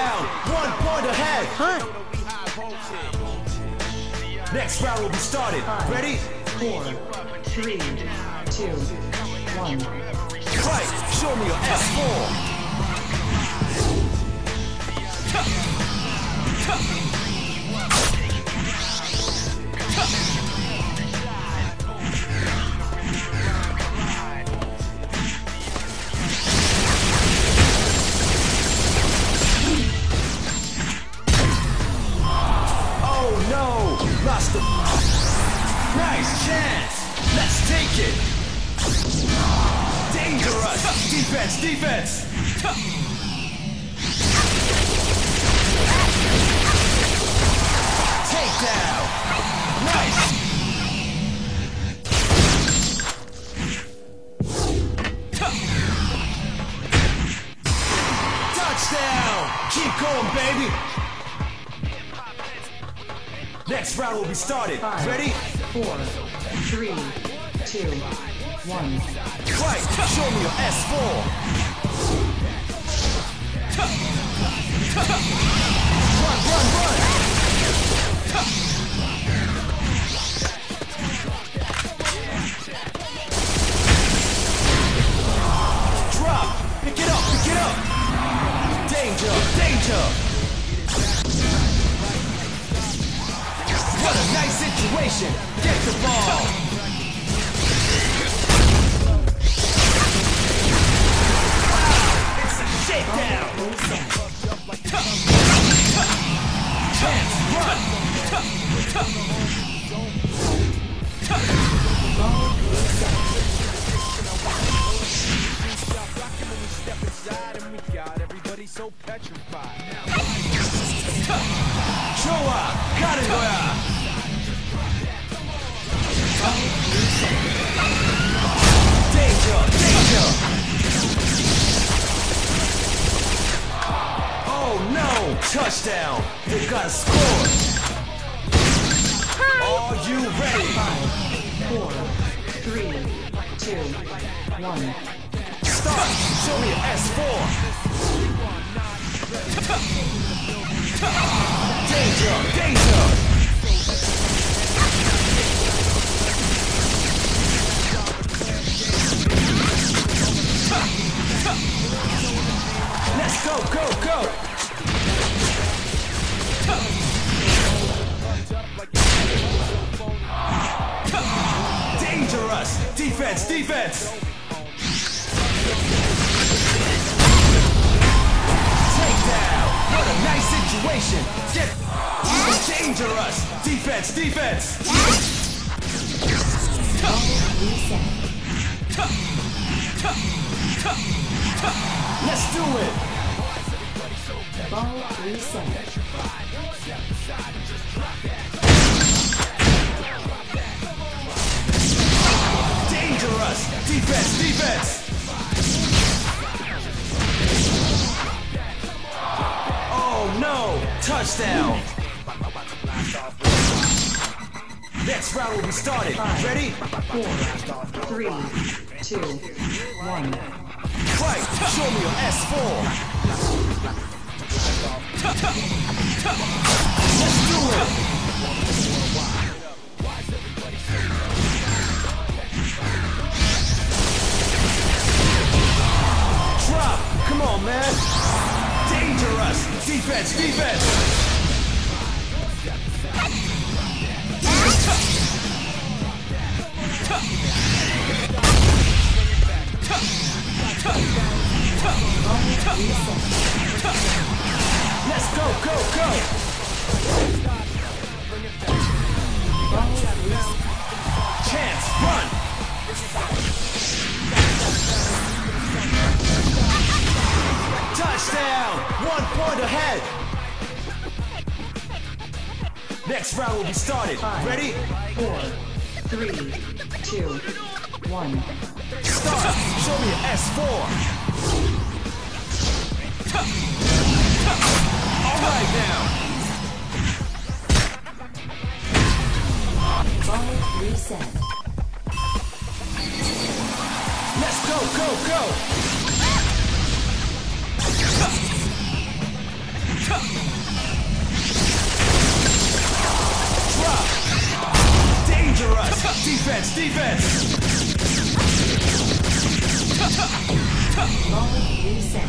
Touchdown! One point ahead! Huh? Next round will be started. Ready? Four, three, two, one. Fight! Show me your S4! Oh Next round will be started. Five. Ready? Four, three, two, one. Fight! Show me your S4! We got everybody so petrified. Showa, 가는 Touchdown! They've got a score! Are you ready? Four, three, two, one. Start! Show me your S4! Danger, danger! Defense, defense! Let's do it! Dangerous! Defense, defense! Oh no! Touchdown! Next round will be started. Ready? Four, three, two, one. Fight! Show me your S4! Let's go, go, go! Chance, run! Touchdown! One point ahead! Next round will be started. Five, Ready? Four, three, two, one. Start! Show me an S4! All right now. Ball reset. Let's go, go, go. Drop. Dangerous. Defense, defense. Reset.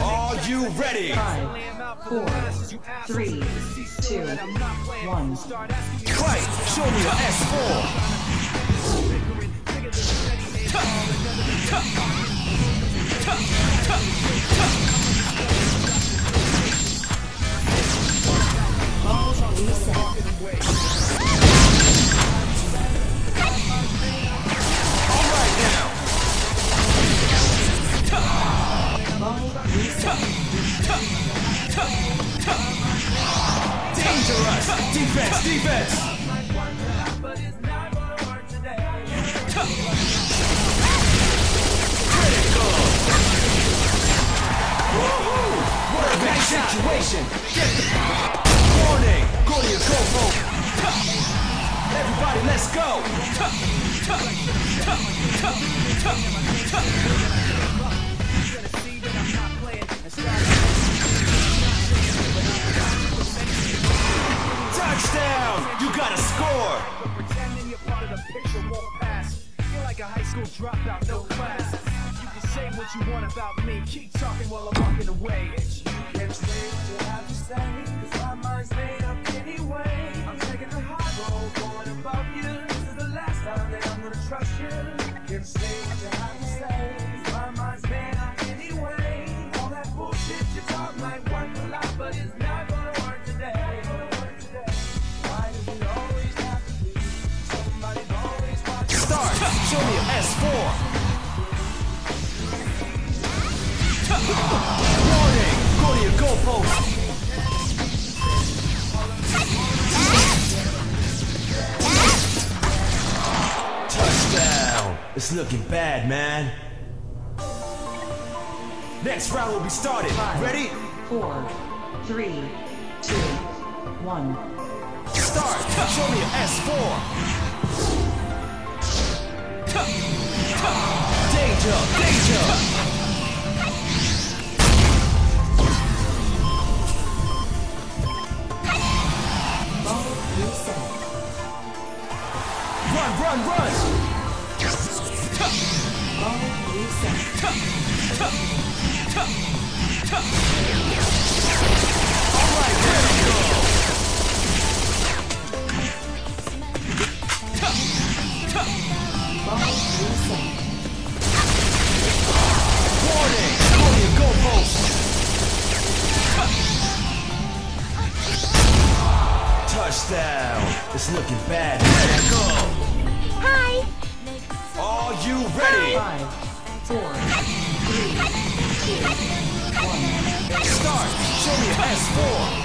Are you ready? Five, four, three, two, one. Fight! Show me your S4. Defense, defense. Critical. What a bad situation. Warning. Go to your go Everybody, let's go. Like a high school dropout, no classes. You can say what you want about me. Keep talking while I'm walking away. You can't say what you have to say, cause my mind's made up anyway. I'm taking the high road, going above you. This is the last time that I'm gonna trust you. You can't say what you have to say, Warning. Go to your goalpost. Touchdown. It's looking bad, man. Next round will be started. Five, Ready? four, three, two, one. Start. Show me your S4. Danger, danger. It's looking bad. Go. Hi. Are you ready? Five, four, three, two, one. Start. Show me your S4.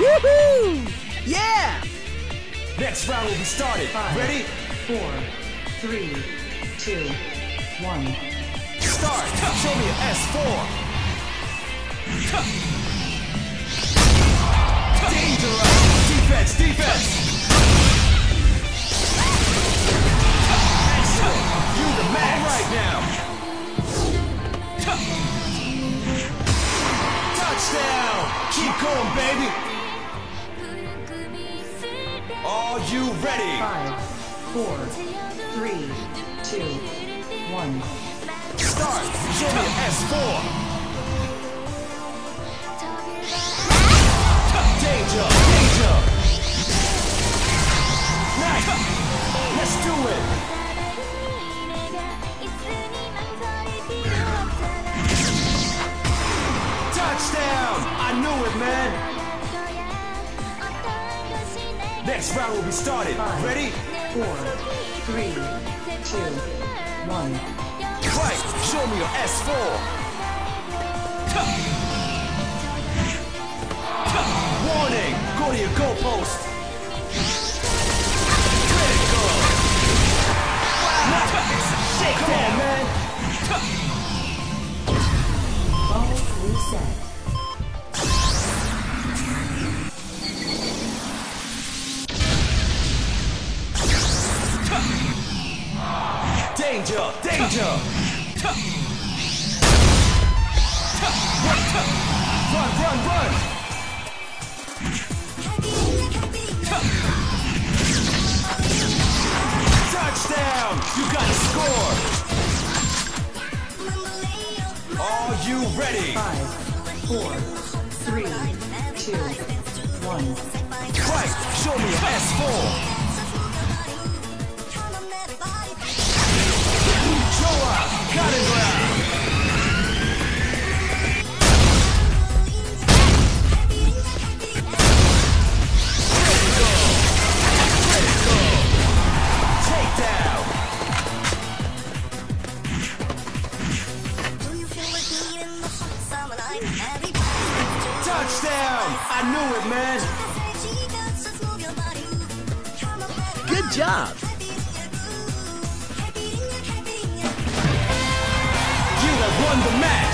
Woohoo! Yeah! Next round will be started. Five, Ready? four, three, two, one. Start. Show me your S4. Show me your S4. Danger, danger. Nice. Let's do it. Touchdown. I knew it, man. Next round will be started. Five, Ready? four, three, two, one. Show me your S4. Warning. Go to your goalpost. Critical. Shake man. Reset. Danger, danger. Run, run, run. Touchdown. You got to score. Are you ready? Five, four, three, two, one. Right. Show me your S4. Touchdown. I knew it, man. Good job. Won the match.